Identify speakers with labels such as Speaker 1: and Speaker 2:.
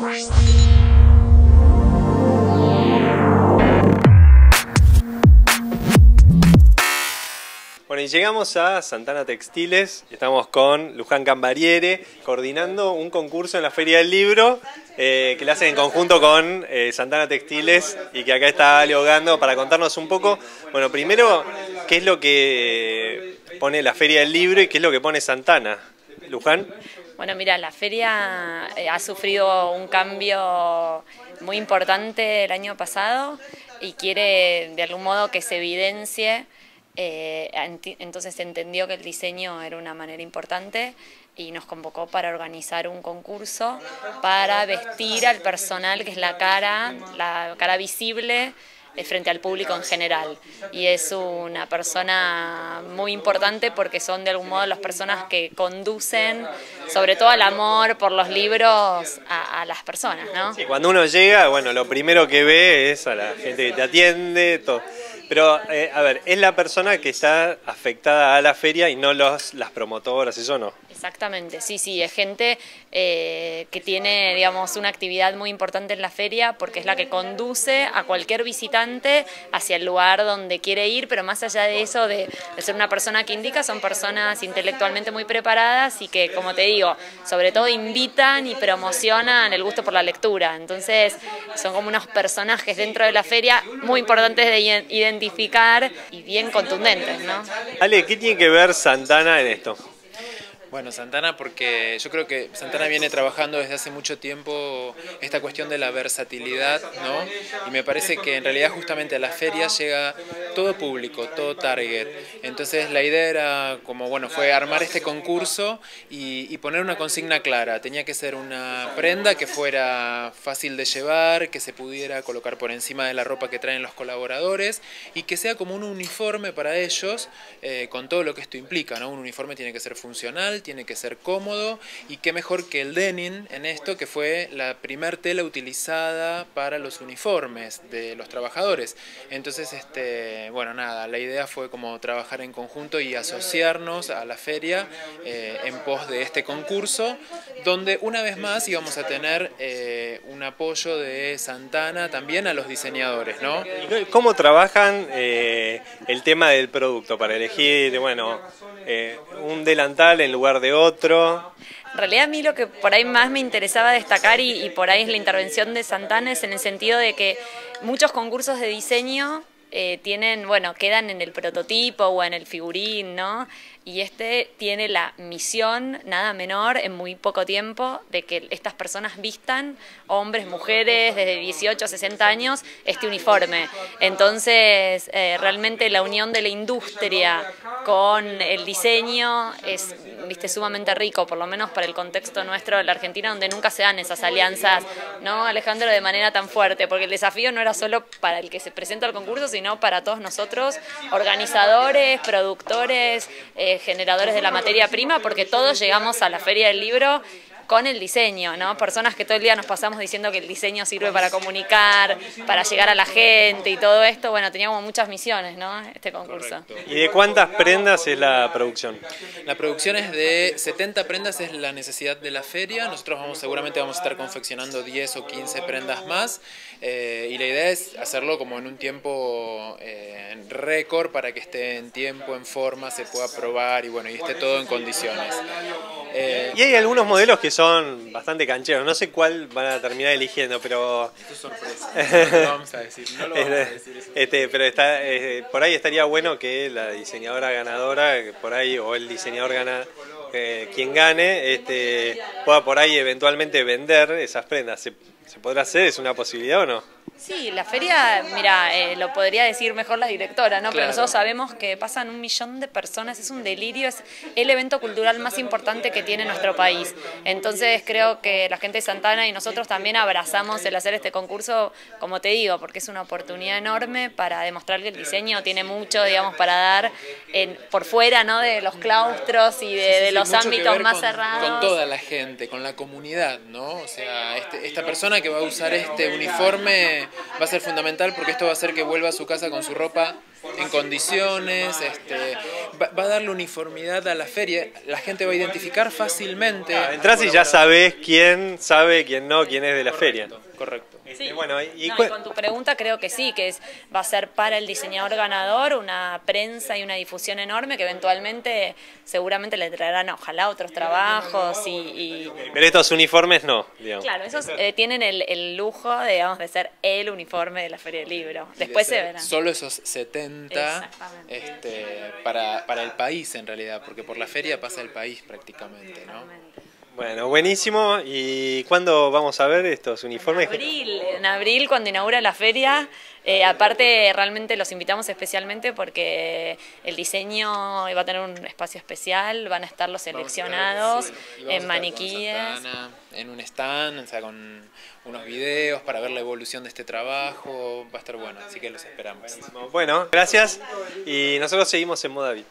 Speaker 1: Bueno, y llegamos a Santana Textiles. Estamos con Luján Cambariere coordinando un concurso en la Feria del Libro eh, que le hacen en conjunto con eh, Santana Textiles y que acá está Leogando para contarnos un poco. Bueno, primero, ¿qué es lo que pone la Feria del Libro y qué es lo que pone Santana? Luján.
Speaker 2: Bueno, mira, la feria eh, ha sufrido un cambio muy importante el año pasado y quiere de algún modo que se evidencie eh, entonces entendió que el diseño era una manera importante y nos convocó para organizar un concurso para vestir al personal que es la cara, la cara visible frente al público en general. Y es una persona muy importante porque son de algún modo las personas que conducen, sobre todo al amor por los libros, a, las personas. ¿no?
Speaker 1: cuando uno llega, bueno, lo primero que ve es a la gente que te atiende, todo. Pero, eh, a ver, es la persona que está afectada a la feria y no los, las promotoras, eso no.
Speaker 2: Exactamente, sí, sí, es gente eh, que tiene, digamos, una actividad muy importante en la feria porque es la que conduce a cualquier visitante hacia el lugar donde quiere ir, pero más allá de eso, de, ser una persona que indica, son personas intelectualmente muy preparadas y que, como te digo, sobre todo invitan y promocionan el gusto por la lectura. Entonces, son como unos personajes dentro de la feria muy importantes de identificar y bien contundentes, ¿no?
Speaker 1: Ale, ¿qué tiene que ver Santana en esto?
Speaker 3: Bueno, Santana porque yo creo que Santana viene trabajando desde hace mucho tiempo esta cuestión de la versatilidad, ¿no? Y me parece que en realidad justamente a la feria llega todo público, todo target. Entonces la idea era como, bueno, fue armar este concurso y, poner una consigna clara. Tenía que ser una prenda que fuera fácil de llevar, que se pudiera colocar por encima de la ropa que traen los colaboradores y que sea como un uniforme para ellos eh, con todo lo que esto implica. Un uniforme tiene que ser funcional, tiene que ser cómodo y qué mejor que el denim en esto que fue la primer tela utilizada para los uniformes de los trabajadores. Entonces, este, bueno, nada, la idea fue como trabajar en conjunto y asociarnos a la feria eh, en pos de este concurso, donde una vez más íbamos a tener eh, un apoyo de Santana también a los diseñadores, ¿no?
Speaker 1: ¿Cómo trabajan eh, el tema del producto para elegir, bueno, un delantal en lugar de otro.
Speaker 2: En realidad a mí lo que por ahí más me interesaba destacar y, y por ahí es la intervención de Santana es en el sentido de que muchos concursos de diseño eh, tienen, bueno, quedan en el prototipo o en el figurín, ¿no? Y este tiene la misión, nada menor, en muy poco tiempo, de que estas personas vistan, hombres, mujeres, desde 18 a 60 años, este uniforme. Entonces, eh, realmente la unión de la industria con el diseño es viste, sumamente rico, por lo menos para el contexto nuestro de la Argentina, donde nunca se dan esas alianzas, ¿no, Alejandro, de manera tan fuerte? Porque el desafío no era solo para el que se presenta al concurso, sino para todos nosotros, organizadores, productores, eh, generadores de la materia prima, porque todos llegamos a la Feria del Libro con el diseño, ¿no? Personas que todo el día nos pasamos diciendo que el diseño sirve para comunicar, para llegar a la gente y todo esto, bueno, teníamos muchas misiones, ¿no? Este concurso.
Speaker 1: ¿Y de cuántas prendas es la producción?
Speaker 3: La producción es de 70 prendas, es la necesidad de la feria. Nosotros vamos, seguramente vamos a estar confeccionando 10 o 15 prendas más eh, y la idea es hacerlo como en un tiempo eh, récord para que esté en tiempo, en forma, se pueda probar y bueno, y esté todo en condiciones.
Speaker 1: Eh, y hay algunos modelos que son bastante cancheros, no sé cuál van a terminar eligiendo, pero...
Speaker 3: Esto es sorpresa, no lo vamos a decir, no lo vamos a decir.
Speaker 1: Este, pero está, eh, por ahí estaría bueno que la diseñadora ganadora, por ahí, o el diseñador gana, eh, quien gane, este, pueda por ahí eventualmente vender esas prendas. ¿Se, ¿Se podrá hacer? ¿Es una posibilidad o no?
Speaker 2: Sí, la feria, mira, eh, lo podría decir mejor la directora, ¿no? Pero nosotros sabemos que pasan un millón de personas, es un delirio, es el evento cultural más importante que tiene nuestro país. Entonces creo que la gente de Santana y nosotros también abrazamos el hacer este concurso, como te digo, porque es una oportunidad enorme para demostrar que el diseño tiene mucho, digamos, para dar en, por fuera, ¿no? De los claustros y de, los ámbitos más cerrados.
Speaker 3: Con toda la gente, con la comunidad, ¿no? O sea, este, esta persona que va a usar este uniforme va a ser fundamental porque esto va a hacer que vuelva a su casa con su ropa en condiciones, este, va, va a darle uniformidad a la feria, la gente va a identificar fácilmente.
Speaker 1: Entrás y ya sabes quién sabe, quién no, quién es de la feria.
Speaker 3: Correcto.
Speaker 1: Este, bueno, y,
Speaker 2: No, y con tu pregunta creo que sí, que es, va a ser para el diseñador ganador una prensa y una difusión enorme que eventualmente seguramente le traerán ojalá otros trabajos y... y-
Speaker 1: pero estos uniformes no, digamos.
Speaker 2: Claro, esos eh, tienen el, el lujo, de, digamos, de ser el uniforme de la Feria del Libro.
Speaker 3: Y de
Speaker 2: Después se verán.
Speaker 3: Solo esos 70
Speaker 2: Exactamente.
Speaker 3: este, para, para el país en realidad, porque por la feria pasa el país prácticamente, ¿no?
Speaker 1: Bueno, buenísimo. ¿Y cuándo vamos a ver estos uniformes?
Speaker 2: En abril, en abril cuando inaugura la feria, eh, aparte realmente los invitamos especialmente porque el diseño va a tener un espacio especial, van a estar los seleccionados
Speaker 3: Sí,
Speaker 2: en maniquíes.
Speaker 3: Santana en un stand, o sea, con unos videos para ver la evolución de este trabajo, va a estar bueno, así que los esperamos.
Speaker 1: Bueno, gracias. Y nosotros seguimos en Moda Beat.